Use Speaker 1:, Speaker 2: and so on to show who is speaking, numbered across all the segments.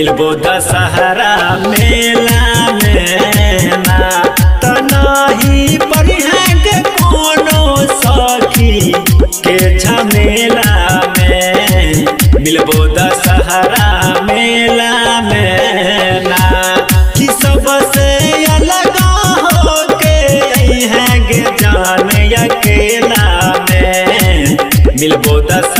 Speaker 1: मिलबो दशहरा मेला में ना नाही परिहग कोनो सखी के में। मिलबो दशहरा मेला में कि सबसे अलग हो के जान अकेला में। मिलबो दशहरा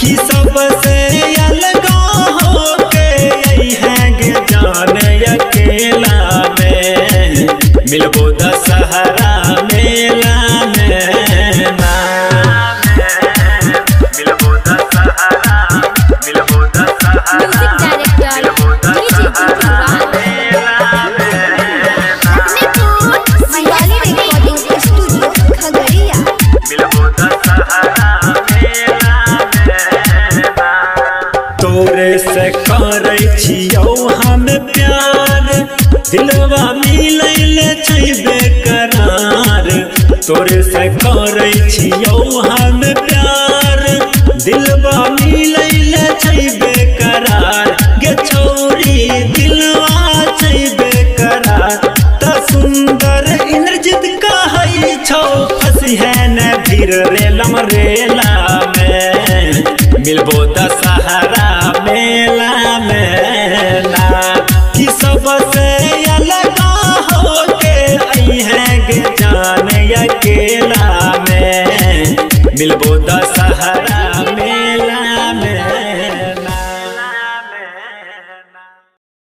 Speaker 1: कि मिलबो से करे हम प्यार, दिलवा मिलैले छै बेकरार। तोरे से करे हम प्यार, दिलवा मिलैले छै बेकरार। गे छौरी, दिलवा छै बेकरार। त सुंदर इंद्रजित कहै छौ, फसी है न भीर रेलम रेला मिलबो